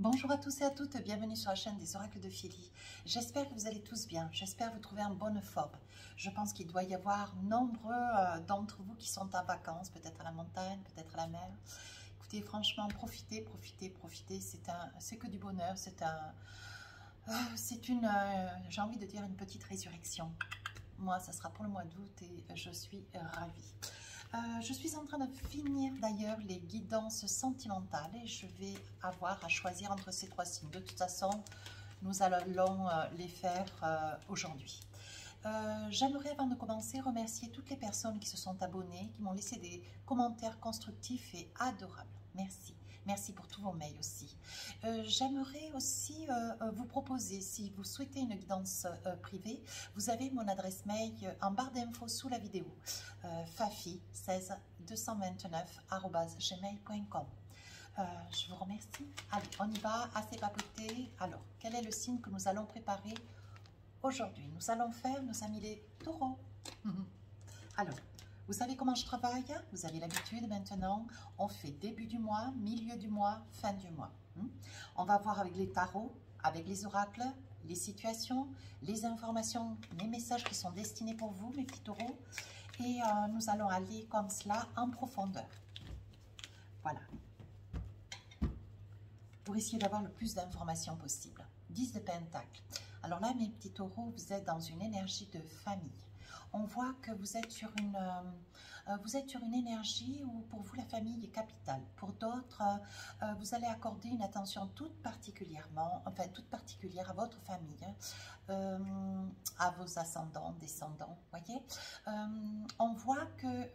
Bonjour à tous et à toutes, bienvenue sur la chaîne des oracles de Philly. J'espère que vous allez tous bien, j'espère vous trouver en bonne forme. Je pense qu'il doit y avoir nombreux euh, d'entre vous qui sont en vacances, peut-être à la montagne, peut-être à la mer. Écoutez, franchement, profitez, profitez, profitez, c'est que du bonheur, c'est un... Euh, c'est une, euh, j'ai envie de dire une petite résurrection. Moi, ça sera pour le mois d'août et je suis ravie. Euh, je suis en train de finir d'ailleurs les guidances sentimentales et je vais avoir à choisir entre ces trois signes. De toute façon, nous allons euh, les faire euh, aujourd'hui. J'aimerais avant de commencer remercier toutes les personnes qui se sont abonnées, qui m'ont laissé des commentaires constructifs et adorables. Merci. Merci pour tous vos mails aussi. Euh, j'aimerais aussi euh, euh, vous proposer, si vous souhaitez une guidance privée, vous avez mon adresse mail en barre d'infos sous la vidéo. fafi 16229gmail.com je vous remercie. Allez, on y va, assez papoté. Alors, quel est le signe que nous allons préparer aujourd'hui? Nous allons faire nos amis les taureaux. Alors, vous savez comment je travaille? Vous avez l'habitude maintenant. On fait début du mois, milieu du mois, fin du mois. Hmm? On va voir avec les tarots, avec les oracles, les situations, les informations, les messages qui sont destinés pour vous, mes petits taureaux. Et euh, nous allons aller comme cela en profondeur. Voilà. Pour essayer d'avoir le plus d'informations possible. 10 de Pentacle. Alors là, mes petits taureaux, vous êtes dans une énergie de famille on voit que vous êtes sur une, euh, vous êtes sur une énergie où pour vous la famille est capitale. Pour d'autres, euh, vous allez accorder une attention toute particulièrement, enfin toute particulière à votre famille, euh, à vos ascendants, descendants, voyez. on voit que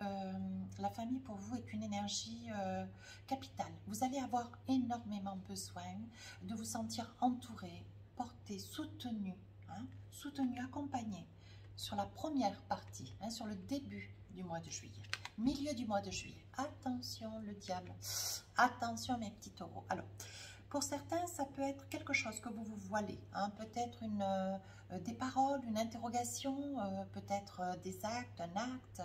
la famille pour vous est une énergie capitale. Vous allez avoir énormément besoin de vous sentir entouré, porté, soutenu, hein, soutenu, accompagné sur la première partie, hein, sur le début du mois de juillet. Milieu du mois de juillet. Attention le diable. Attention mes petits taureaux. Alors, pour certains, ça peut être quelque chose que vous vous voilez. Hein, peut-être euh, des paroles, une interrogation, euh, peut-être euh, des actes, un acte.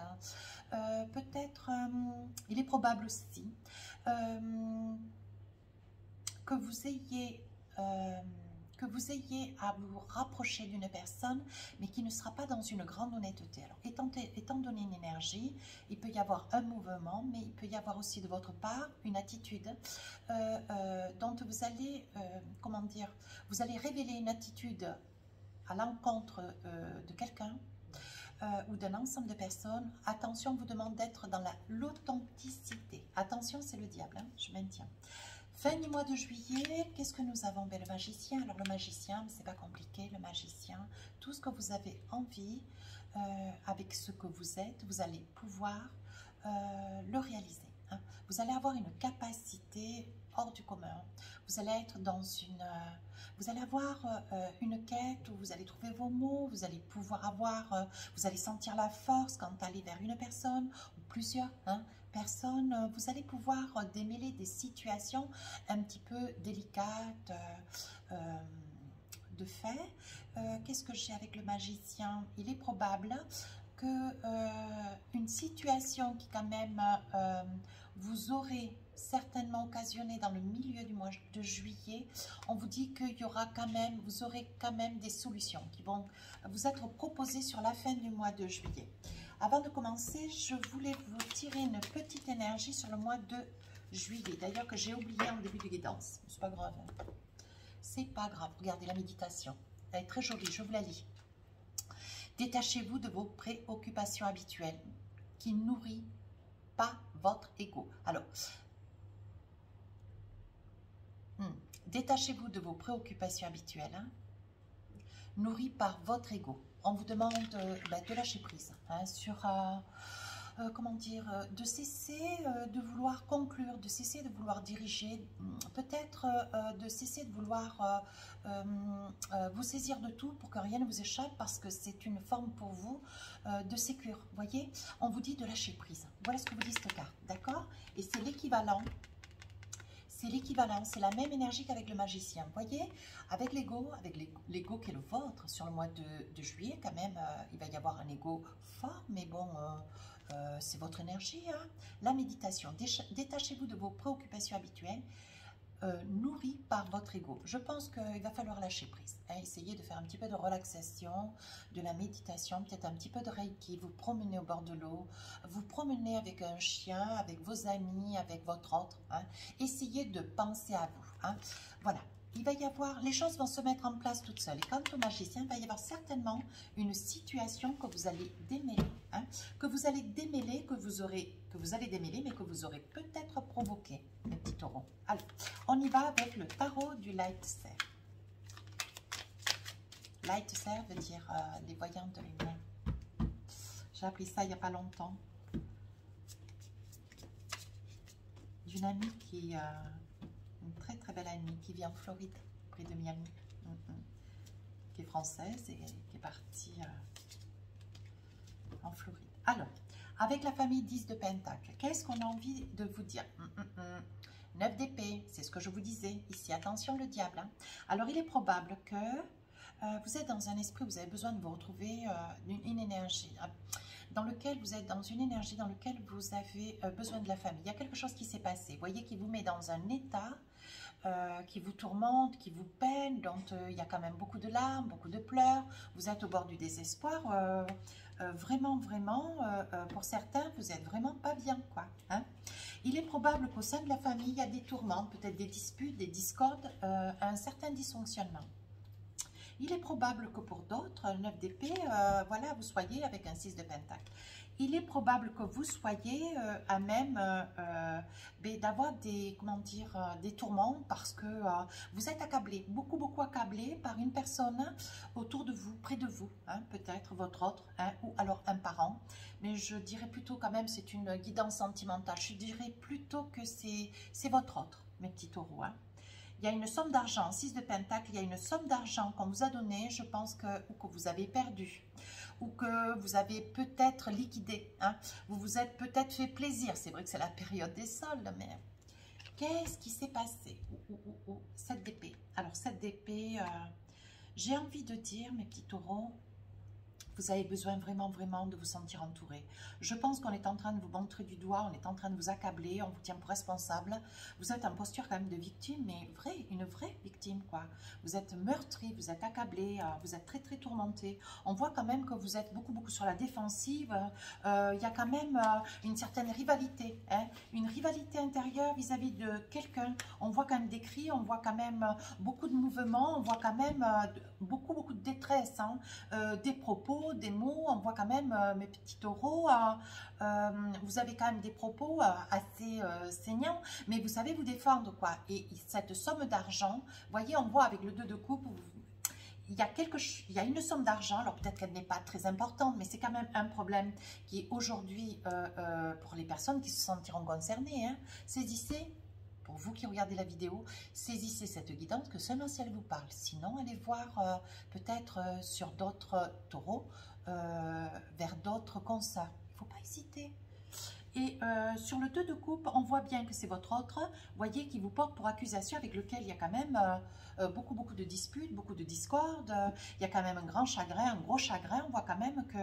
peut-être, il est probable aussi que vous ayez que vous ayez à vous rapprocher d'une personne, mais qui ne sera pas dans une grande honnêteté. Alors, étant, donné une énergie, il peut y avoir un mouvement, mais il peut y avoir aussi de votre part une attitude euh, euh, dont vous allez, euh, comment dire, vous allez révéler une attitude à l'encontre de quelqu'un, ou d'un ensemble de personnes, attention, vous demande d'être dans l'authenticité. Attention, c'est le diable, hein, je maintiens. Fin du mois de juillet, qu'est-ce que nous avons Le magicien? Alors le magicien, c'est pas compliqué, le magicien, tout ce que vous avez envie, euh, avec ce que vous êtes, vous allez pouvoir euh, le réaliser. Hein. Vous allez avoir une capacité hors du commun. Vous allez être dans une... Euh, vous allez avoir une quête où vous allez trouver vos mots, vous allez pouvoir avoir... vous allez sentir la force quand aller vers une personne ou plusieurs. Hein personne, euh, vous allez pouvoir euh, démêler des situations un petit peu délicates euh, de fait. Qu'est-ce que j'ai avec le magicien? Il est probable que une situation qui quand même vous aurez certainement occasionné dans le milieu du mois de juillet, on vous dit qu'il y aura quand même, vous aurez quand même des solutions qui vont vous être proposées sur la fin du mois de juillet. Avant de commencer, je voulais vous tirer une petite énergie sur le mois de juillet. D'ailleurs, que j'ai oublié en début de guidance. C'est pas grave. Hein. C'est pas grave. Regardez la méditation. Elle est très jolie. Je vous la lis. Détachez-vous de vos préoccupations habituelles qui nourrissent pas votre ego. Alors, hmm, détachez-vous de vos préoccupations habituelles, hein, nourries par votre ego on vous demande euh, bah, de lâcher prise hein, sur, euh, euh, comment dire, de cesser de vouloir conclure, de cesser de vouloir diriger, hmm, peut-être de cesser de vouloir vous saisir de tout pour que rien ne vous échappe parce que c'est une forme pour vous de sécure. Voyez, on vous dit de lâcher prise. Voilà ce que vous dit cette carte, d'accord? Et c'est l'équivalent c'est l'équivalent, c'est la même énergie qu'avec le magicien. Vous voyez, avec l'ego, avec l'ego qui est le vôtre, sur le mois de, juillet, quand même, euh, il va y avoir un ego fort, mais bon, euh, euh, c'est votre énergie. Hein. La méditation, détachez-vous de vos préoccupations habituelles. Euh, nourri par votre ego. Je pense qu'il va falloir lâcher prise. Hein. Essayez de faire un petit peu de relaxation, de la méditation, peut-être un petit peu de reiki, vous promenez au bord de l'eau, vous promenez avec un chien, avec vos amis, avec votre autre. Hein. Essayez de penser à vous. Hein. Voilà, il va y avoir, les choses vont se mettre en place toutes seules. Et quant au magicien, il va y avoir certainement une situation que vous allez démêler, hein, que vous allez démêler, que vous aurez, que vous allez démêler, mais que vous aurez peut-être provoqué, mes petits taureaux. Alors, on y va avec le tarot du Light Ser. Light Ser veut dire euh, les voyantes de lumière. J'ai appris ça il n'y a pas longtemps. D'une amie qui... Euh, belle amie qui vit en Floride, près de Miami, mm, mm. qui est française et qui est partie euh, en Floride. Alors, avec la famille 10 de Pentacle, qu'est-ce qu'on a envie de vous dire? 9 mm, d'épée, c'est ce que je vous disais ici. Attention le diable. Hein. Alors, il est probable que euh, vous êtes dans un esprit, vous avez besoin de vous retrouver euh, une, énergie hein, dans lequel vous êtes dans une énergie dans lequel vous avez besoin de la famille. Il y a quelque chose qui s'est passé. Vous voyez qui vous met dans un état euh, qui vous tourmente, qui vous peine, dont euh, il y a quand même beaucoup de larmes, beaucoup de pleurs, vous êtes au bord du désespoir, euh, vraiment, vraiment, pour certains, vous êtes vraiment pas bien, quoi. Hein. il est probable qu'au sein de la famille, il y a des tourments, peut-être des disputes, des discordes, un certain dysfonctionnement. Il est probable que pour d'autres, 9 d'épée, voilà, vous soyez avec un 6 de pentacle il est probable que vous soyez euh, à même euh, euh, ben, d'avoir des, comment dire, des tourments parce que vous êtes accablé, beaucoup, beaucoup accablé par une personne autour de vous, près de vous, hein, peut-être votre autre, hein, ou alors un parent. Mais je dirais plutôt quand même, c'est une guidance sentimentale. Je dirais plutôt que c'est votre autre, mes petits taureaux. Hein. Il y a une somme d'argent, 6 de pentacle, il y a une somme d'argent qu'on vous a donnée, je pense que, ou que vous avez perdu ou que vous avez peut-être liquidé. Hein. Vous vous êtes peut-être fait plaisir. C'est vrai que c'est la période des soldes, mais qu'est-ce qui s'est passé? Cette d'épée. Alors, cette d'épée, euh, j'ai envie de dire, mes petits taureaux, vous avez besoin vraiment, vraiment de vous sentir entouré. Je pense qu'on est en train de vous montrer du doigt, on est en train de vous accabler, on vous tient pour responsable. Vous êtes en posture quand même de victime, mais vrai, une vraie victime, quoi. Vous êtes meurtri, vous êtes accablé, euh, vous êtes très, très tourmenté. On voit quand même que vous êtes beaucoup, beaucoup sur la défensive. Euh, il y a quand même euh, une certaine rivalité, hein. une rivalité intérieure vis-à-vis de quelqu'un. On voit quand même des cris, on voit quand même beaucoup de mouvements, on voit quand même beaucoup, beaucoup de détresse, hein. des propos, des mots, on voit quand même, euh, mes petits taureaux, euh, euh, vous avez quand même des propos assez saignants, mais vous savez vous défendre, quoi. Et cette somme d'argent, voyez, on voit avec le 2 de coupe, il y, a quelque, il y a une somme d'argent, alors peut-être qu'elle n'est pas très importante, mais c'est quand même un problème qui est aujourd'hui, pour les personnes qui se sentiront concernées, hein, saisissez pour vous qui regardez la vidéo, saisissez cette guidance que seulement si elle vous parle. Sinon, allez voir euh, peut-être euh, sur d'autres taureaux, euh, vers d'autres concerts. Il ne faut pas hésiter. Et sur le 2 de coupe, on voit bien que c'est votre autre, voyez, qui vous porte pour accusation, avec lequel il y a quand même beaucoup, beaucoup de disputes, beaucoup de discordes. il y a quand même un grand chagrin, un gros chagrin. On voit quand même que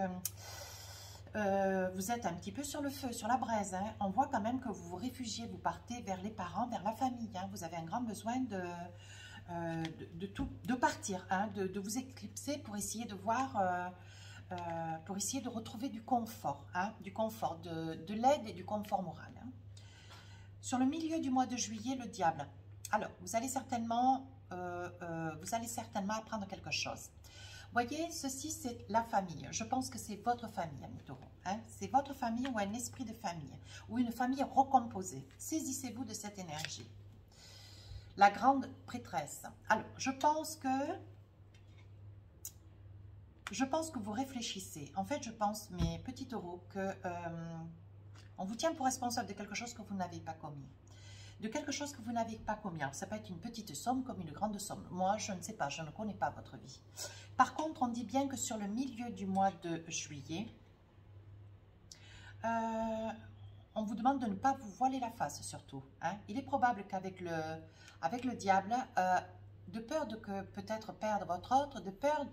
euh, vous êtes un petit peu sur le feu, sur la braise. Hein. On voit quand même que vous vous réfugiez, vous partez vers les parents, vers la famille. Hein. Vous avez un grand besoin de, euh, de, partir, hein, de, vous éclipser pour essayer de voir, euh, pour essayer de retrouver du confort, du confort, de, l'aide et du confort moral. Sur le milieu du mois de juillet, le diable. Alors, vous allez certainement, vous allez certainement apprendre quelque chose voyez, ceci, c'est la famille. Je pense que c'est votre famille, amis taureaux. Hein? C'est votre famille ou un esprit de famille, ou une famille recomposée. Saisissez-vous de cette énergie. La grande prêtresse. Alors, je pense que... Je pense que vous réfléchissez. En fait, je pense, mes petits taureaux, que euh, on vous tient pour responsable de quelque chose que vous n'avez pas commis de quelque chose que vous n'avez pas commis. ça peut être une petite somme comme une grande somme. Moi, je ne sais pas, je ne connais pas votre vie. Par contre, on dit bien que sur le milieu du mois de juillet, euh, on vous demande de ne pas vous voiler la face surtout. Hein. Il est probable qu'avec le, avec le diable, euh, de peur de que peut-être perdre votre autre, de peur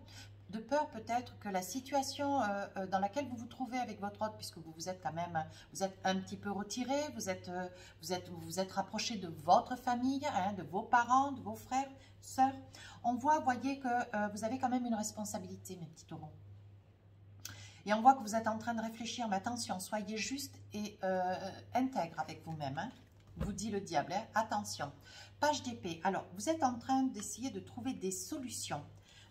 de peur peut-être que la situation euh, euh, dans laquelle vous vous trouvez avec votre autre, puisque vous vous êtes quand même, vous êtes un petit peu retiré, vous êtes, euh, vous êtes, vous êtes rapproché de votre famille, hein, de vos parents, de vos frères, sœurs. On voit, voyez que vous avez quand même une responsabilité, mes petits taureaux. Et on voit que vous êtes en train de réfléchir, mais attention, soyez juste et intègre avec vous-même. Hein. Vous dit le diable, hein. attention. Page d'épée. Alors, vous êtes en train d'essayer de trouver des solutions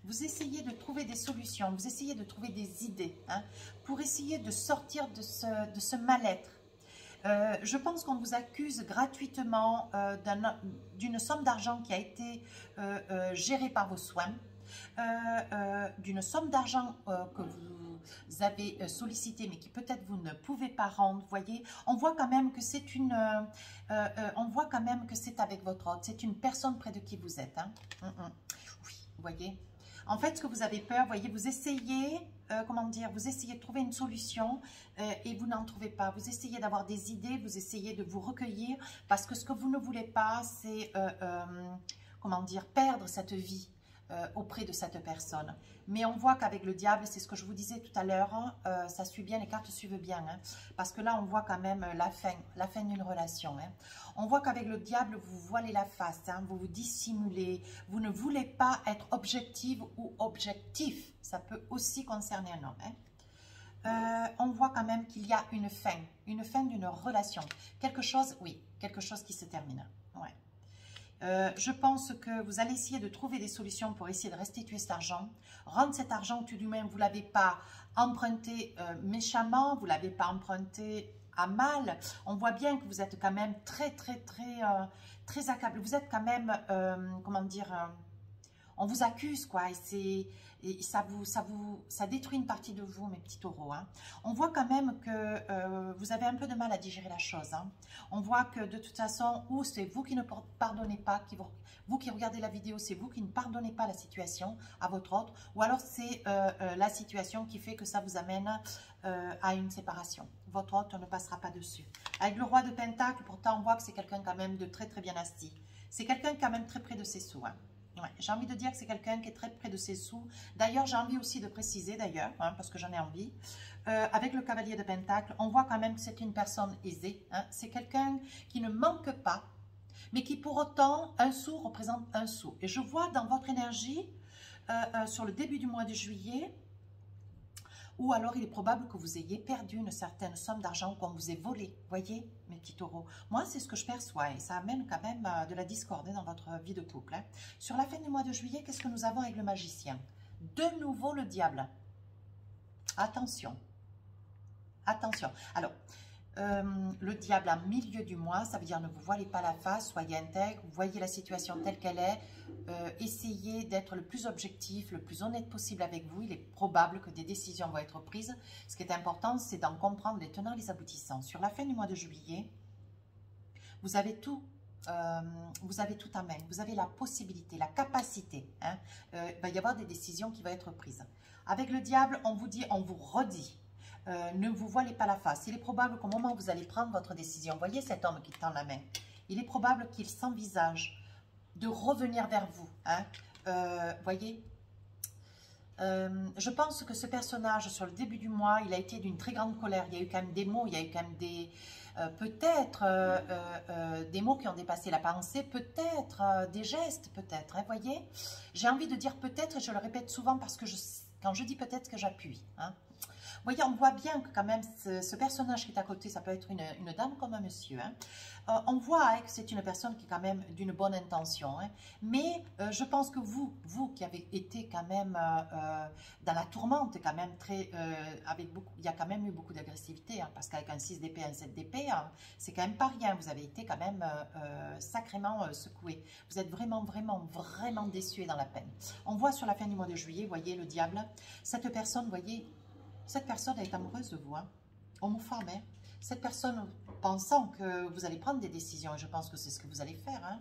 vous essayez de trouver des solutions, vous essayez de trouver des idées hein, pour essayer de sortir de ce, mal-être. Euh, je pense qu'on vous accuse gratuitement euh, d'une somme d'argent qui a été euh, gérée par vos soins, d'une somme d'argent que vous avez sollicité mais qui peut-être vous ne pouvez pas rendre, voyez, on voit quand même que c'est une, on voit quand même que c'est avec votre autre, c'est une personne près de qui vous êtes, hein. hum, hum. oui, voyez, en fait, ce que vous avez peur, voyez, vous essayez, euh, comment dire, vous essayez de trouver une solution euh, et vous n'en trouvez pas. Vous essayez d'avoir des idées, vous essayez de vous recueillir parce que ce que vous ne voulez pas, c'est, euh, comment dire, perdre cette vie euh, auprès de cette personne. Mais on voit qu'avec le diable, c'est ce que je vous disais tout à l'heure, hein, euh, ça suit bien, les cartes suivent bien. Hein. parce que là, on voit quand même la fin, la fin d'une relation. Hein. On voit qu'avec le diable, vous voilez la face, vous vous dissimulez, vous ne voulez pas être objective ou objectif. Ça peut aussi concerner un homme. Euh, on voit quand même qu'il y a une fin, une fin d'une relation. Quelque chose, oui, quelque chose qui se termine. Euh, je pense que vous allez essayer de trouver des solutions pour essayer de restituer cet argent. Rendre cet argent, tout du même, vous ne l'avez pas emprunté euh, méchamment, vous ne l'avez pas emprunté à mal. On voit bien que vous êtes quand même très, très, très, euh, très accablé. Vous êtes quand même, comment dire, on vous accuse, quoi. Et ça vous, ça vous, ça détruit une partie de vous, mes petits taureaux. Hein. On voit quand même que euh, vous avez un peu de mal à digérer la chose. Hein. On voit que de toute façon, ou c'est vous qui ne pardonnez pas, qui vous, vous qui regardez la vidéo, c'est vous qui ne pardonnez pas la situation à votre autre, ou alors c'est euh, euh, la situation qui fait que ça vous amène à une séparation. Votre autre ne passera pas dessus. Avec le roi de Pentacle, pourtant, on voit que c'est quelqu'un quand même de très très bien assis. C'est quelqu'un quand même très près de ses sous. Hein j'ai envie de dire que c'est quelqu'un qui est très près de ses sous. D'ailleurs, j'ai envie aussi de préciser, d'ailleurs, hein, parce que j'en ai envie, euh, avec le cavalier de Pentacle, on voit quand même que c'est une personne aisée. Hein. C'est quelqu'un qui ne manque pas, mais qui pour autant, un sou représente un sou. Et je vois dans votre énergie, euh, euh, sur le début du mois de juillet, ou alors il est probable que vous ayez perdu une certaine somme d'argent qu'on vous ait volé, voyez, mes petits taureaux. Moi, c'est ce que je perçois et ça amène quand même euh, de la discorde dans votre vie de couple. Hein. Sur la fin du mois de juillet, qu'est-ce que nous avons avec le magicien? De nouveau le diable. Attention, attention. Alors, euh, le diable en milieu du mois, ça veut dire ne vous voilez pas la face, soyez intègre, voyez la situation telle qu'elle est, euh, essayez d'être le plus objectif, le plus honnête possible avec vous. Il est probable que des décisions vont être prises. Ce qui est important, c'est d'en comprendre les tenants, les aboutissants. Sur la fin du mois de juillet, vous avez tout euh, vous avez tout main, vous avez la possibilité, la capacité. Hein. il va y avoir des décisions qui vont être prises. Avec le diable, on vous dit, on vous redit, euh, ne vous voilez pas la face. Il est probable qu'au moment où vous allez prendre votre décision, voyez cet homme qui tend la main, il est probable qu'il s'envisage de revenir vers vous. Hein. Euh, voyez euh, je pense que ce personnage, sur le début du mois, il a été d'une très grande colère. Il y a eu quand même des mots, il y a eu quand même des... peut-être des mots qui ont dépassé la pensée, peut-être des gestes, peut-être. Hein, voyez J'ai envie de dire peut-être, et je le répète souvent parce que je, quand je dis peut-être que j'appuie. Hein, voyez, on voit bien que quand même ce, personnage qui est à côté, ça peut être une, dame comme un monsieur. Hein. Euh, on voit hein, que c'est une personne qui est quand même d'une bonne intention. Hein. Mais euh, je pense que vous, vous qui avez été quand même euh, dans la tourmente, quand même très, avec beaucoup, il y a quand même eu beaucoup d'agressivité, parce qu'avec un 6 d'épée, un 7 d'épée, c'est quand même pas rien. Vous avez été quand même sacrément secoué. Vous êtes vraiment, vraiment, vraiment déçu et dans la peine. On voit sur la fin du mois de juillet, voyez le diable, cette personne, voyez, cette personne est amoureuse de vous, hein, homme-femme. Hein. Cette personne, pensant que vous allez prendre des décisions, et je pense que c'est ce que vous allez faire, hein,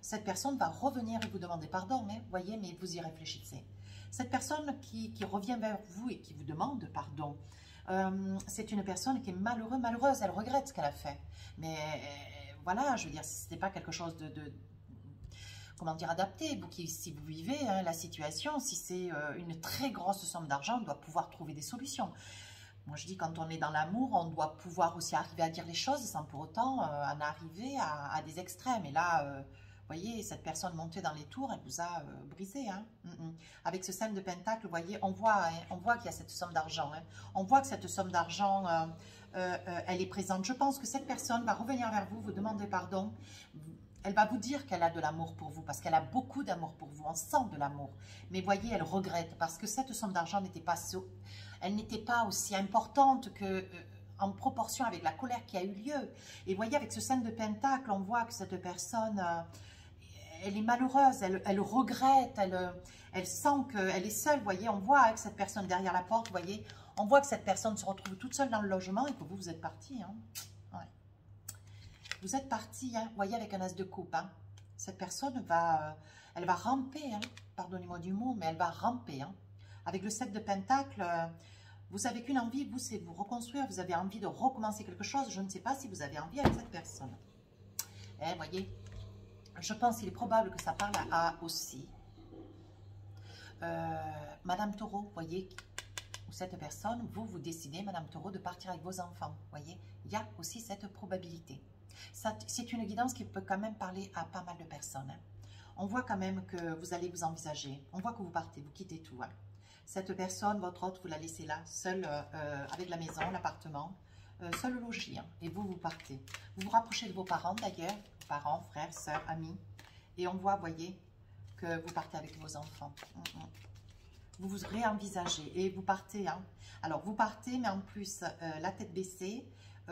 cette personne va revenir et vous demander pardon, mais voyez, mais vous y réfléchissez. Cette personne qui, revient vers vous et qui vous demande pardon, euh, c'est une personne qui est malheureuse, malheureuse, elle regrette ce qu'elle a fait. Mais euh, voilà, je veux dire, ce n'était pas quelque chose de, comment dire, adapté. Si vous vivez hein, la situation, si c'est euh, une très grosse somme d'argent, on doit pouvoir trouver des solutions. Moi, je dis, quand on est dans l'amour, on doit pouvoir aussi arriver à dire les choses sans pour autant euh, en arriver à, des extrêmes. Et là, euh, vous voyez, cette personne montée dans les tours, elle vous a brisé. Hein. Avec ce scène de pentacle, vous voyez, on voit, hein, qu'il y a cette somme d'argent. On voit que cette somme d'argent, elle est présente. Je pense que cette personne va revenir vers vous, vous demander pardon elle va vous dire qu'elle a de l'amour pour vous, parce qu'elle a beaucoup d'amour pour vous, on sent de l'amour. Mais voyez, elle regrette, parce que cette somme d'argent n'était pas, elle n'était pas aussi importante que, euh, en proportion avec la colère qui a eu lieu. Et voyez, avec ce scène de pentacle, on voit que cette personne, euh, elle est malheureuse, elle, regrette, elle, euh, elle sent qu'elle est seule, voyez, on voit avec cette personne derrière la porte, voyez, on voit que cette personne se retrouve toute seule dans le logement et que vous, vous êtes parti. Hein. Vous êtes parti, hein, voyez, avec un as de coupe. Hein. Cette personne va, euh, elle va ramper, hein. pardonnez-moi du mot, mais elle va ramper. Hein. Avec le 7 de pentacle, euh, vous avez qu'une envie, vous, c'est vous reconstruire. Vous avez envie de recommencer quelque chose. Je ne sais pas si vous avez envie avec cette personne. Eh, voyez, je pense qu'il est probable que ça parle à aussi. Euh, Madame Taureau, voyez, ou cette personne, vous, vous décidez, Madame Taureau, de partir avec vos enfants. voyez, il y a aussi cette probabilité. C'est une guidance qui peut quand même parler à pas mal de personnes. Hein. On voit quand même que vous allez vous envisager. On voit que vous partez, vous quittez tout. Hein. Cette personne, votre hôte, vous la laissez là, seule euh, euh, avec la maison, l'appartement, euh, seul au logis. Hein. et vous, vous partez. Vous vous rapprochez de vos parents d'ailleurs, parents, frères, sœurs, amis. Et on voit, voyez, que vous partez avec vos enfants. Mm, mm. Vous vous réenvisagez et vous partez. Alors, vous partez, mais en plus, la tête baissée,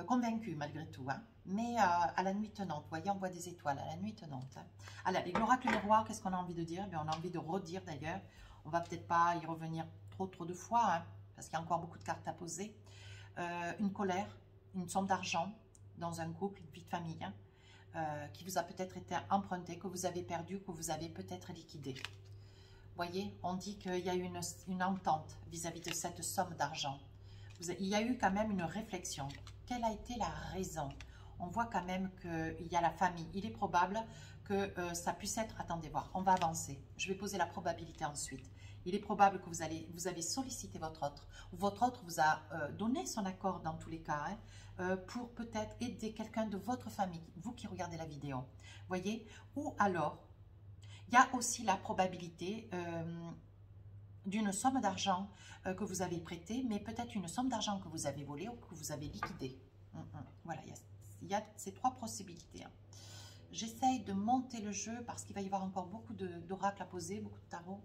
convaincu malgré tout mais euh, à la nuit tenante. Vous voyez, on voit des étoiles à la nuit tenante. Hein. Alors, avec l'oracle miroir, qu'est-ce qu'on a envie de dire? Eh On a envie de redire d'ailleurs. On va peut-être pas y revenir trop, trop de fois, hein, parce qu'il y a encore beaucoup de cartes à poser. Euh, une colère, une somme d'argent dans un couple, une vie de famille, hein, euh, qui vous a peut-être été empruntée, que vous avez perdu, que vous avez peut-être liquidé. Vous voyez, on dit qu'il y a une, une entente vis-à-vis -vis de cette somme d'argent. Il y a eu quand même une réflexion. Quelle a été la raison on voit quand même qu'il y a la famille. Il est probable que euh, ça puisse être... Attendez voir, on va avancer. Je vais poser la probabilité ensuite. Il est probable que vous, avez sollicité votre autre, votre autre vous a euh, donné son accord dans tous les cas, hein, euh, pour peut-être aider quelqu'un de votre famille, vous qui regardez la vidéo. Voyez? Ou alors, il y a aussi la probabilité d'une somme d'argent que vous avez prêtée, mais peut-être une somme d'argent que vous avez volée ou que vous avez liquidée. Hum, hum. Voilà, il y a il y a ces trois possibilités. Hein. J'essaye de monter le jeu parce qu'il va y avoir encore beaucoup d'oracles à poser, beaucoup de tarots.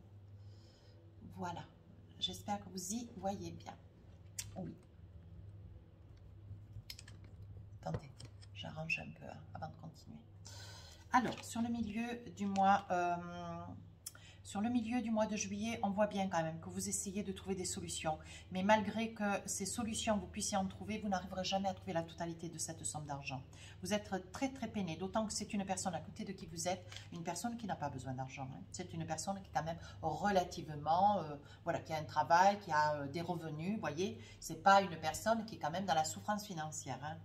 Voilà. J'espère que vous y voyez bien. Oui. Attendez, j'arrange un peu hein, avant de continuer. Alors, sur le milieu du mois... Euh, sur le milieu du mois de juillet, on voit bien quand même que vous essayez de trouver des solutions. Mais malgré que ces solutions, vous puissiez en trouver, vous n'arriverez jamais à trouver la totalité de cette somme d'argent. Vous êtes très très peiné, d'autant que c'est une personne à côté de qui vous êtes, une personne qui n'a pas besoin d'argent. Hein. C'est une personne qui est quand même relativement, euh, voilà, qui a un travail, qui a euh, des revenus, voyez. C'est pas une personne qui est quand même dans la souffrance financière. Hein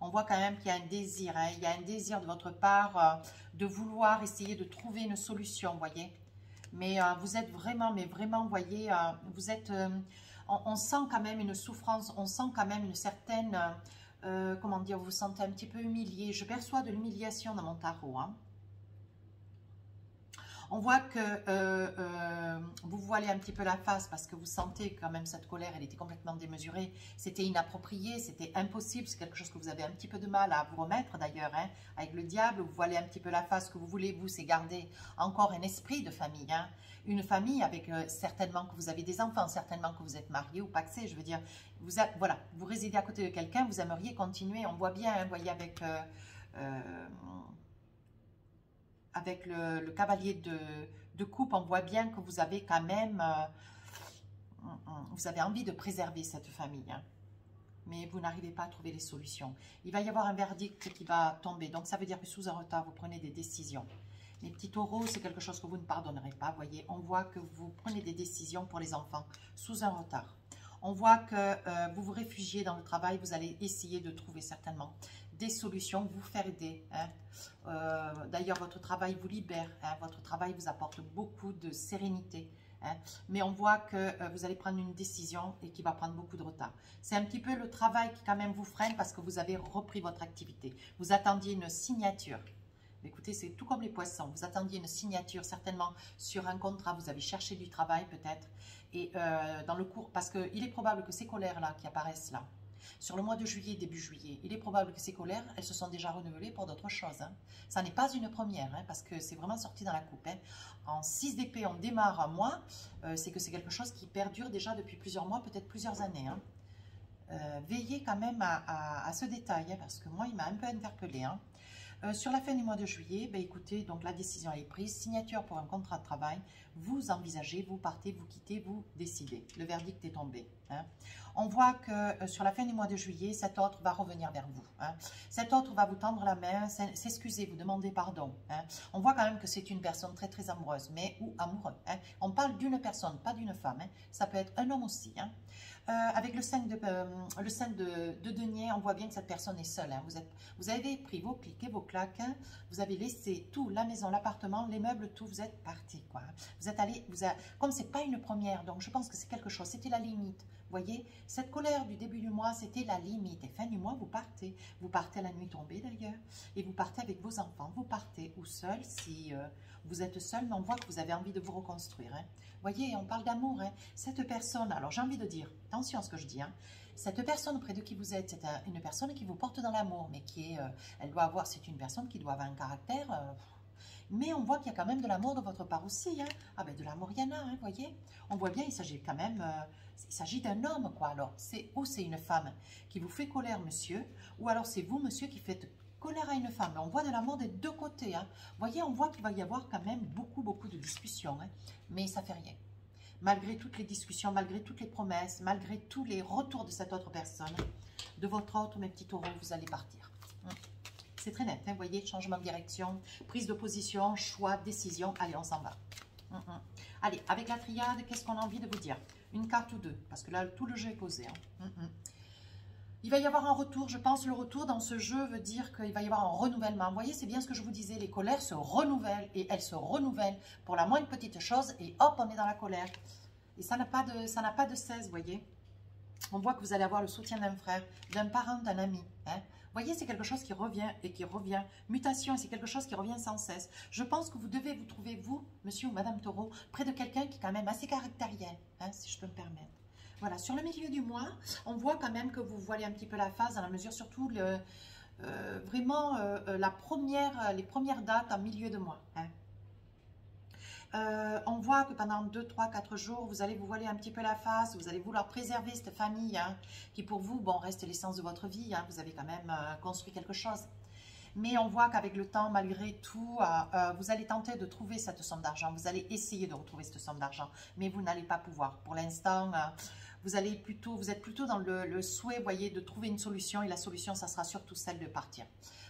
on voit quand même qu'il y a un désir, hein. il y a un désir de votre part euh, de vouloir essayer de trouver une solution, voyez. Mais euh, vous êtes vraiment, mais vraiment, vous voyez, euh, vous êtes, euh, on, sent quand même une souffrance, on sent quand même une certaine, comment dire, vous vous sentez un petit peu humilié. Je perçois de l'humiliation dans mon tarot. Hein. On voit que euh, euh, vous voilez un petit peu la face parce que vous sentez quand même cette colère, elle était complètement démesurée. C'était inapproprié, c'était impossible, c'est quelque chose que vous avez un petit peu de mal à vous remettre d'ailleurs. Hein. avec le diable, vous voilez un petit peu la face, ce que vous voulez, vous, c'est garder encore un esprit de famille. Hein. une famille avec euh, certainement que vous avez des enfants, certainement que vous êtes marié ou paxé, je veux dire, vous, voilà, vous résidez à côté de quelqu'un, vous aimeriez continuer, on voit bien, hein, vous voyez, avec avec le, cavalier de, coupe, on voit bien que vous avez quand même, euh, vous avez envie de préserver cette famille. Hein. Mais vous n'arrivez pas à trouver les solutions. Il va y avoir un verdict qui va tomber. Donc, ça veut dire que sous un retard, vous prenez des décisions. Les petits taureaux, c'est quelque chose que vous ne pardonnerez pas. voyez, on voit que vous prenez des décisions pour les enfants sous un retard. On voit que euh, vous vous réfugiez dans le travail, vous allez essayer de trouver certainement des solutions, vous faire aider. Hein. Euh, d'ailleurs, votre travail vous libère, hein. votre travail vous apporte beaucoup de sérénité. Hein. Mais on voit que euh, vous allez prendre une décision et qui va prendre beaucoup de retard. C'est un petit peu le travail qui quand même vous freine parce que vous avez repris votre activité. Vous attendiez une signature. Écoutez, c'est tout comme les poissons. Vous attendiez une signature certainement sur un contrat. Vous avez cherché du travail peut-être. Et euh, dans le cours, parce qu'il est probable que ces colères-là qui apparaissent là, sur le mois de juillet, début juillet, il est probable que ces colères, elles se sont déjà renouvelées pour d'autres choses. Hein. Ça n'est pas une première, hein, parce que c'est vraiment sorti dans la coupe. Hein. En 6 d'épée, on démarre un mois, euh, c'est que c'est quelque chose qui perdure déjà depuis plusieurs mois, peut-être plusieurs années. Euh, veillez quand même à, ce détail, parce que moi, il m'a un peu interpellé. Euh, sur la fin du mois de juillet, ben écoutez, donc la décision est prise, signature pour un contrat de travail, vous envisagez, vous partez, vous quittez, vous décidez. Le verdict est tombé. Hein. On voit que euh, sur la fin du mois de juillet, cet autre va revenir vers vous. Hein. Cet autre va vous tendre la main, s'excuser, vous demander pardon. Hein. On voit quand même que c'est une personne très très amoureuse, mais ou amoureux. On parle d'une personne, pas d'une femme. Ça peut être un homme aussi. Euh, avec le 5, de, euh, le 5 de, de, denier, on voit bien que cette personne est seule. Hein. Vous avez pris vos clics et vos claques, hein. vous avez laissé tout, la maison, l'appartement, les meubles, tout, vous êtes parti. Quoi. Vous êtes allé, vous a, comme c'est pas une première, donc je pense que c'est quelque chose, c'était la limite. Voyez, cette colère du début du mois, c'était la limite. Et fin du mois, vous partez. Vous partez la nuit tombée d'ailleurs, et vous partez avec vos enfants. Vous partez ou seul si euh, vous êtes seul, mais on voit que vous avez envie de vous reconstruire. Hein voyez, on parle d'amour. Hein. Cette personne, alors j'ai envie de dire, attention à ce que je dis, hein. cette personne auprès de qui vous êtes, c'est une personne qui vous porte dans l'amour, mais qui est, euh, elle doit avoir, c'est une personne qui doit avoir un caractère... Euh, mais on voit qu'il y a quand même de l'amour de votre part aussi. Hein. Ah ben de l'amour, il y en a, hein, voyez. On voit bien, il s'agit quand même, il s'agit d'un homme, quoi. Alors, c'est ou c'est une femme qui vous fait colère, monsieur, ou alors c'est vous, monsieur, qui faites colère à une femme. On voit de l'amour des deux côtés. Hein. voyez, on voit qu'il va y avoir quand même beaucoup, beaucoup de discussions. Hein. Mais ça fait rien. Malgré toutes les discussions, malgré toutes les promesses, malgré tous les retours de cette autre personne, de votre autre, mes petits taureaux, vous allez partir. Hum. C'est très net, hein, vous voyez, changement de direction, prise de position, choix, décision. Allez, on s'en va. Hum, hum. Allez, avec la triade, qu'est-ce qu'on a envie de vous dire? Une carte ou deux, parce que là, tout le jeu est posé. Il va y avoir un retour, je pense le retour dans ce jeu veut dire qu'il va y avoir un renouvellement. Vous voyez, c'est bien ce que je vous disais, les colères se renouvellent et elles se renouvellent pour la moindre petite chose et hop, on est dans la colère. Et ça n'a pas de ça n'a pas de cesse, vous voyez. On voit que vous allez avoir le soutien d'un frère, d'un parent, d'un ami. Hein. Voyez, c'est quelque chose qui revient et qui revient. Mutation, c'est quelque chose qui revient sans cesse. Je pense que vous devez vous trouver, vous, monsieur ou madame Taureau, près de quelqu'un qui est quand même assez caractériel, hein, si je peux me permettre. Voilà, sur le milieu du mois, on voit quand même que vous voyez un petit peu la phase dans la mesure surtout le, euh, vraiment euh, euh, la première, les premières dates en milieu de mois. Hein. On voit que pendant 2, 3, 4 jours, vous allez vous voiler un petit peu la face, vous allez vouloir préserver cette famille hein, qui pour vous, bon, reste l'essence de votre vie, hein. vous avez quand même construit quelque chose. Mais on voit qu'avec le temps, malgré tout, vous allez tenter de trouver cette somme d'argent, vous allez essayer de retrouver cette somme d'argent, mais vous n'allez pas pouvoir. Pour l'instant, vous allez plutôt, vous êtes plutôt dans le, souhait, voyez, de trouver une solution et la solution, ça sera surtout celle de partir.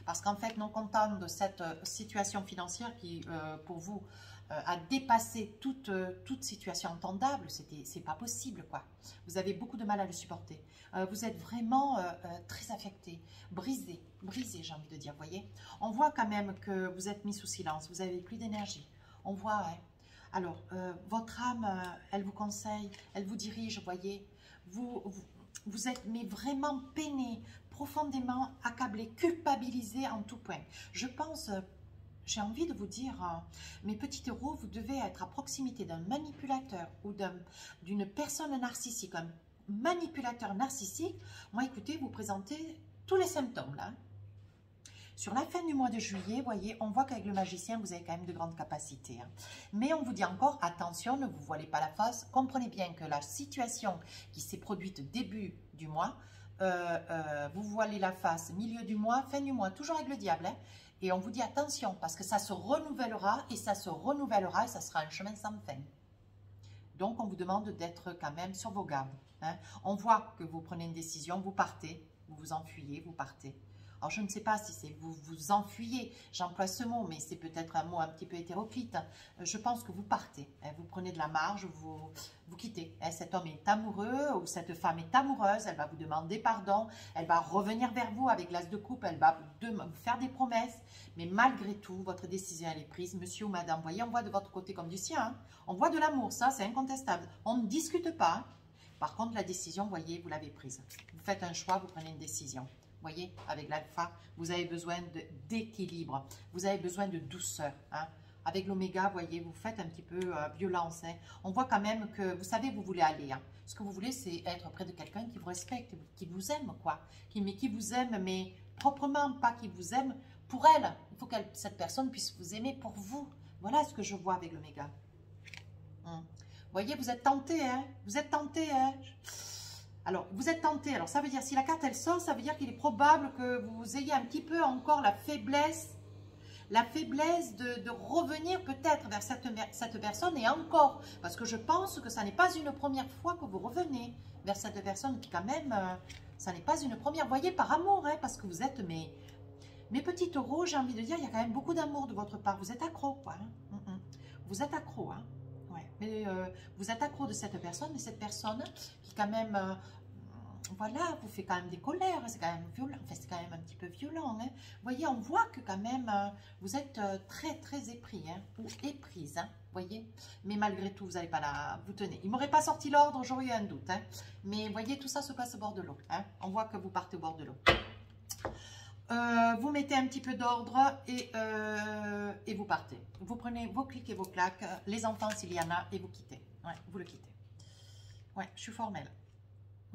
Parce qu'en fait, non content de cette euh, situation financière qui, euh, pour vous, euh, a dépassé toute, toute situation entendable, c'est pas possible, quoi. Vous avez beaucoup de mal à le supporter. vous êtes vraiment très affecté, brisé, brisé, j'ai envie de dire, voyez. On voit quand même que vous êtes mis sous silence, vous avez plus d'énergie. On voit, hein, alors, euh, votre âme, euh, elle vous conseille, elle vous dirige, voyez. Vous, vous, êtes mais vraiment peiné, profondément accablé, culpabilisé en tout point. Je pense, euh, j'ai envie de vous dire, mes petits héros, vous devez être à proximité d'un manipulateur ou d'une personne narcissique, un manipulateur narcissique. Moi, écoutez, vous présentez tous les symptômes là. Sur la fin du mois de juillet, voyez, on voit qu'avec le magicien, vous avez quand même de grandes capacités. Hein. Mais on vous dit encore, attention, ne vous voilez pas la face. Comprenez bien que la situation qui s'est produite début du mois, euh, euh, vous voilez la face milieu du mois, fin du mois, toujours avec le diable. Hein. Et on vous dit attention, parce que ça se renouvellera, et ça se renouvellera, et ça sera un chemin sans fin. Donc, on vous demande d'être quand même sur vos gardes. Hein. On voit que vous prenez une décision, vous partez, vous vous enfuyez, vous partez Alors, je ne sais pas si c'est vous vous enfuyez, j'emploie ce mot, mais c'est peut-être un mot un petit peu hétéroclite. Euh, je pense que vous partez, hein, vous prenez de la marge, vous, vous quittez. Hein. Cet homme est amoureux ou cette femme est amoureuse, elle va vous demander pardon, elle va revenir vers vous avec l'as de coupe, elle va vous, faire des promesses, mais malgré tout, votre décision elle est prise, monsieur ou madame. Voyez, on voit de votre côté comme du sien, hein. on voit de l'amour, ça c'est incontestable. On ne discute pas. Par contre, la décision, voyez, vous l'avez prise. Vous faites un choix, vous prenez une décision voyez, avec l'alpha, vous avez besoin d'équilibre, vous avez besoin de douceur. Hein. Avec l'oméga, voyez, vous faites un petit peu euh, violence. Hein. On voit quand même que, vous savez, vous voulez aller. Hein. Ce que vous voulez, c'est être près de quelqu'un qui vous respecte, qui vous aime, quoi. Qui, mais qui vous aime, mais proprement, pas qui vous aime pour elle. Il faut que cette personne puisse vous aimer pour vous. Voilà ce que je vois avec l'oméga. Hum. Voyez, vous êtes tenté, hein. Vous êtes tenté, hein. Alors, vous êtes tenté. Alors, ça veut dire, si la carte, elle sort, ça veut dire qu'il est probable que vous ayez un petit peu encore la faiblesse, la faiblesse de, revenir peut-être vers cette, cette personne et encore. Parce que je pense que ça n'est pas une première fois que vous revenez vers cette personne qui, quand même, euh, ça n'est pas une première. Voyez, par amour, hein, parce que vous êtes mes, mes petits taureaux, j'ai envie de dire, il y a quand même beaucoup d'amour de votre part. Vous êtes accro, quoi. Hein. Mm, mm. Vous êtes accro, hein. Mais euh, vous êtes accro de cette personne, et cette personne qui quand même, euh, voilà, vous fait quand même des colères, c'est quand même violent, c'est quand même un petit peu violent. Hein. Vous voyez, on voit que quand même, euh, vous êtes très très épris, hein, ou éprise, hein, voyez. Mais malgré tout, vous n'allez pas la... Vous tenez. Il m'aurait pas sorti l'ordre, j'aurais eu un doute. Hein. Mais voyez, tout ça se passe au bord de l'eau. Hein. On voit que vous partez au bord de l'eau. Euh, vous mettez un petit peu d'ordre et, euh, et, vous partez. Vous prenez vos clics et vos claques, les enfants s'il y en a, et vous quittez. Vous le quittez. Ouais, je suis formelle.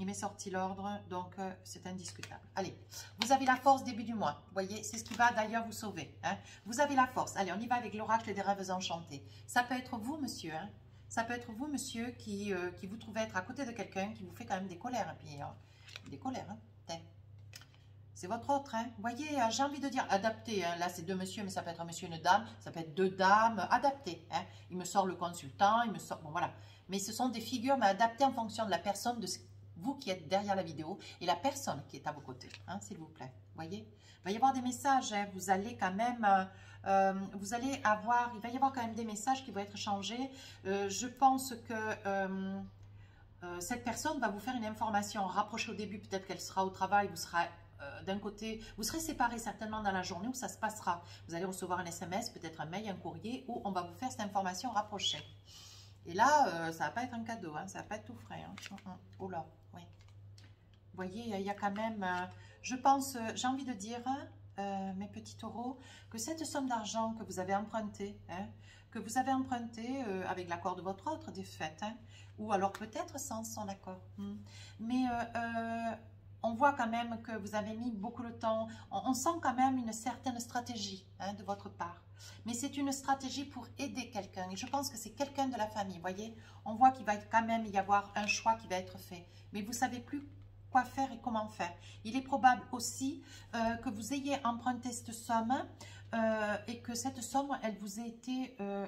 Il m'est sorti l'ordre, donc euh, c'est indiscutable. Allez, vous avez la force début du mois. Vous voyez, c'est ce qui va d'ailleurs vous sauver. Hein. Vous avez la force. Allez, on y va avec l'oracle des rêves enchantés. Ça peut être vous, monsieur. Hein. Ça peut être vous, monsieur, qui, qui vous trouvez être à côté de quelqu'un qui vous fait quand même des colères. Hein, puis, des colères, hein. C'est votre autre, hein. Vous voyez, euh, j'ai envie de dire adapté. Hein. Là, c'est deux monsieur, mais ça peut être un monsieur et une dame. Ça peut être deux dames. Adapté. Hein. Il me sort le consultant, il me sort... Bon, voilà. Mais ce sont des figures, mais adaptées en fonction de la personne, de vous qui êtes derrière la vidéo et la personne qui est à vos côtés, hein, s'il vous plaît. Voyez? Il va y avoir des messages. Hein. Vous allez quand même... Euh, euh, vous allez avoir... Il va y avoir quand même des messages qui vont être changés. je pense que... cette personne va vous faire une information rapprochée au début, peut-être qu'elle sera au travail, vous serez euh, d'un côté, vous serez séparés certainement dans la journée où ça se passera. Vous allez recevoir un SMS, peut-être un mail, un courrier, où on va vous faire cette information rapprochée. Et là, euh, ça va pas être un cadeau, hein, ça va pas être tout frais. Hein. Mm, mm. Oh là. Vous voyez, il y a quand même, euh, je pense, j'ai envie de dire, mes petits taureaux, que cette somme d'argent que vous avez empruntée, hein, que vous avez emprunté avec l'accord de votre autre défaite, ou alors peut-être sans son accord. Hmm. Mais on voit quand même que vous avez mis beaucoup de temps. On, sent quand même une certaine stratégie hein, de votre part. Mais c'est une stratégie pour aider quelqu'un. Et je pense que c'est quelqu'un de la famille, voyez. On voit qu'il va quand même y avoir un choix qui va être fait. Mais vous savez plus quoi faire et comment faire. Il est probable aussi euh, que vous ayez emprunté cette somme euh, et que cette somme, elle vous ait été... Euh,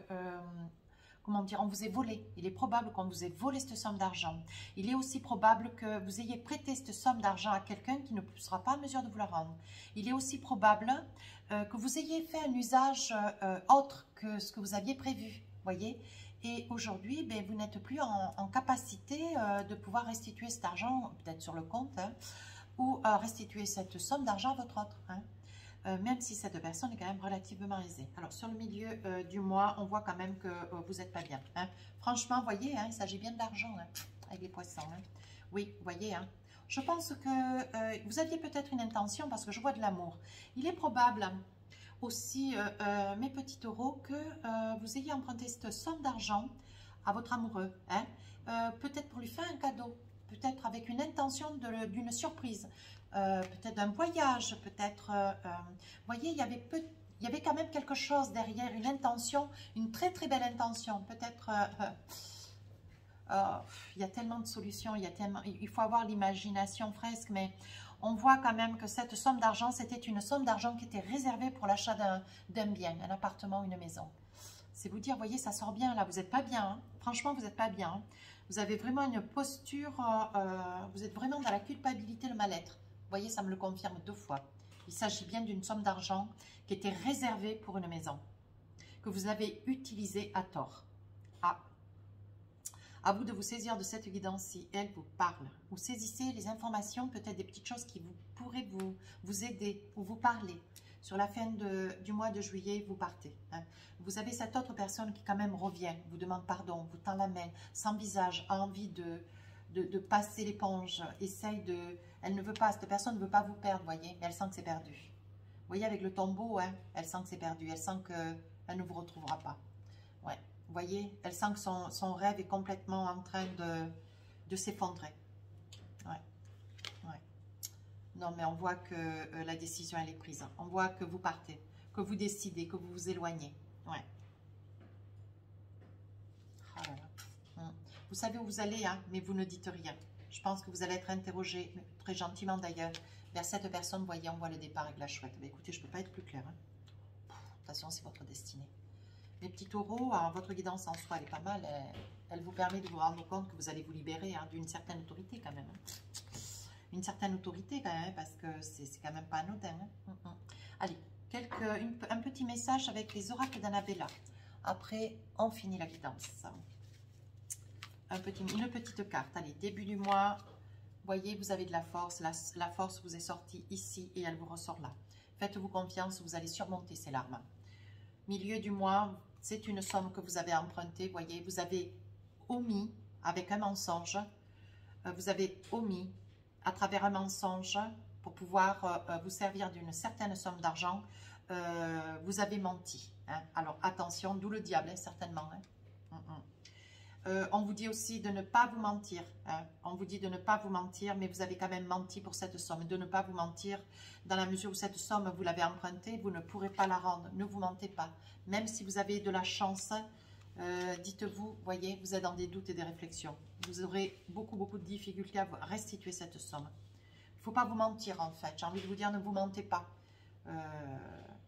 comment dire, on vous ait volé. Il est probable qu'on vous ait volé cette somme d'argent. Il est aussi probable que vous ayez prêté cette somme d'argent à quelqu'un qui ne sera pas en mesure de vous la rendre. Il est aussi probable que vous ayez fait un usage autre que ce que vous aviez prévu, voyez? Et aujourd'hui, ben, vous n'êtes plus en, capacité euh, de pouvoir restituer cet argent, peut-être sur le compte, hein, ou restituer cette somme d'argent à votre autre. Hein. Euh, même si cette personne est quand même relativement aisée. Alors, sur le milieu euh, du mois, on voit quand même que euh, vous n'êtes pas bien. Hein. Franchement, voyez, hein, il s'agit bien hein, avec les poissons. Oui, vous voyez, je pense que vous aviez peut-être une intention parce que je vois de l'amour. Il est probable aussi, mes petits taureaux, que vous ayez emprunté cette somme d'argent à votre amoureux. peut-être pour lui faire un cadeau, peut-être avec une intention d'une surprise. Euh, peut-être un voyage, peut-être, euh, euh, vous voyez, il y, avait peu, il y avait quand même quelque chose derrière, une intention, une très très belle intention, peut-être, oh, il y a tellement de solutions, il, y a tellement, il faut avoir l'imagination fresque, mais on voit quand même que cette somme d'argent, c'était une somme d'argent qui était réservée pour l'achat d'un bien, un appartement, une maison. C'est vous dire, vous voyez, ça sort bien là, vous n'êtes pas bien, hein. franchement, vous n'êtes pas bien. Hein. Vous avez vraiment une posture, vous êtes vraiment dans la culpabilité, le mal-être voyez, ça me le confirme deux fois. Il s'agit bien d'une somme d'argent qui était réservée pour une maison, que vous avez utilisée à tort. À vous de vous saisir de cette guidance si elle vous parle. Vous saisissez les informations, peut-être des petites choses qui vous pourraient vous, vous aider ou vous parler. Sur la fin du mois de juillet, vous partez. Hein. Vous avez cette autre personne qui quand même revient, vous demande pardon, vous tend la main, s'envisage, a envie de, de, passer l'éponge, essaye de... Elle ne veut pas, cette personne ne veut pas vous perdre, voyez, mais elle sent que c'est perdu. Vous voyez, avec le tombeau, hein, elle sent que c'est perdu, elle sent qu'elle ne vous retrouvera pas. Voyez, elle sent que son, rêve est complètement en train de, s'effondrer. Ouais. ouais. Non, mais on voit que euh, la décision, elle est prise. On voit que vous partez, que vous décidez, que vous vous éloignez. Ouais. Oh hum. Vous savez où vous allez, hein, mais vous ne dites rien. Je pense que vous allez être interrogé, très gentiment d'ailleurs, vers cette personne. Voyez, on voit le départ avec la chouette. Mais écoutez, je ne peux pas être plus clair. Hein. attention, c'est votre destinée. Les petits taureaux, votre guidance en soi, elle est pas mal. Elle, vous permet de vous rendre compte que vous allez vous libérer hein, d'une certaine autorité quand même. Hein. Une certaine autorité quand même, parce que c'est quand même pas anodin. Hein. Mm, mm. Allez, quelques, un petit message avec les oracles d'Annabella. Après, on finit la guidance. Un petit, une petite carte. Allez, début du mois, voyez, vous avez de la force. La force vous est sortie ici et elle vous ressort là. Faites-vous confiance, vous allez surmonter ces larmes. Milieu du mois, c'est une somme que vous avez empruntée, voyez, vous avez omis avec un mensonge, euh, vous avez omis à travers un mensonge pour pouvoir euh, euh, vous servir d'une certaine somme d'argent, vous avez menti. Hein. Alors attention, d'où le diable, hein, certainement. Hein. Euh, on vous dit aussi de ne pas vous mentir. Hein. On vous dit de ne pas vous mentir, mais vous avez quand même menti pour cette somme. De ne pas vous mentir, dans la mesure où cette somme, vous l'avez empruntée, vous ne pourrez pas la rendre. Ne vous mentez pas. Même si vous avez de la chance, euh, dites-vous, voyez, vous êtes dans des doutes et des réflexions. Vous aurez beaucoup, beaucoup de difficultés à restituer cette somme. Il ne faut pas vous mentir, en fait. J'ai envie de vous dire, ne vous mentez pas. Euh,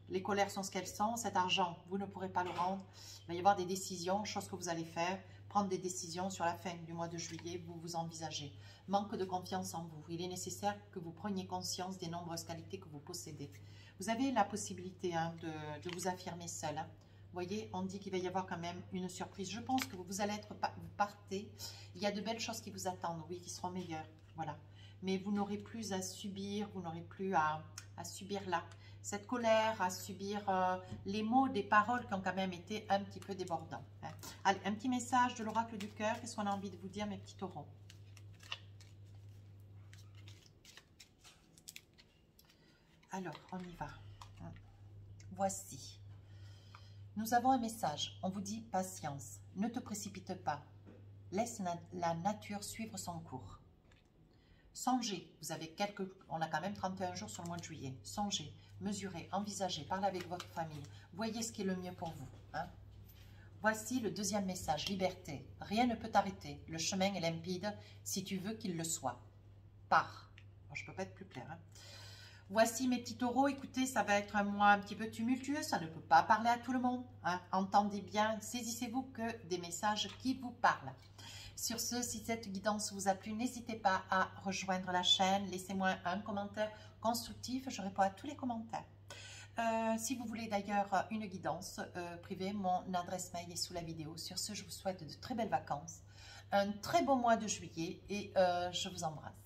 les colères sont ce qu'elles sont. Cet argent, vous ne pourrez pas le rendre. Il va y avoir des décisions, choses que vous allez faire prendre des décisions sur la fin du mois de juillet, vous vous envisagez. Manque de confiance en vous. Il est nécessaire que vous preniez conscience des nombreuses qualités que vous possédez. Vous avez la possibilité hein, de, vous affirmer seul. Hein. Voyez, on dit qu'il va y avoir quand même une surprise. Je pense que vous allez être, vous partez. Il y a de belles choses qui vous attendent, oui, qui seront meilleures. Voilà. Mais vous n'aurez plus à subir, vous n'aurez plus à, à subir là cette colère, à subir euh, les mots des paroles qui ont quand même été un petit peu débordants. Hein. Allez, un petit message de l'oracle du cœur. Qu'est-ce qu'on a envie de vous dire, mes petits taureaux? Alors, on y va. Hein. Voici. Nous avons un message. On vous dit patience. Ne te précipite pas. Laisse la nature suivre son cours. Songez, vous avez quelques, on a quand même 31 jours sur le mois de juillet. Songez, mesurez, envisagez, parlez avec votre famille. Voyez ce qui est le mieux pour vous. Hein. Voici le deuxième message, liberté. Rien ne peut t'arrêter. Le chemin est limpide si tu veux qu'il le soit. Pars. je ne peux pas être plus clair. Hein. Voici mes petits taureaux. Écoutez, ça va être un mois un petit peu tumultueux. Ça ne peut pas parler à tout le monde. Hein. Entendez bien, saisissez-vous que des messages qui vous parlent. Sur ce, si cette guidance vous a plu, n'hésitez pas à rejoindre la chaîne. Laissez-moi un commentaire constructif. Je réponds à tous les commentaires. Euh, si vous voulez d'ailleurs une guidance euh, privée, mon adresse mail est sous la vidéo. Sur ce, je vous souhaite de très belles vacances, un très beau mois de juillet et euh, je vous embrasse.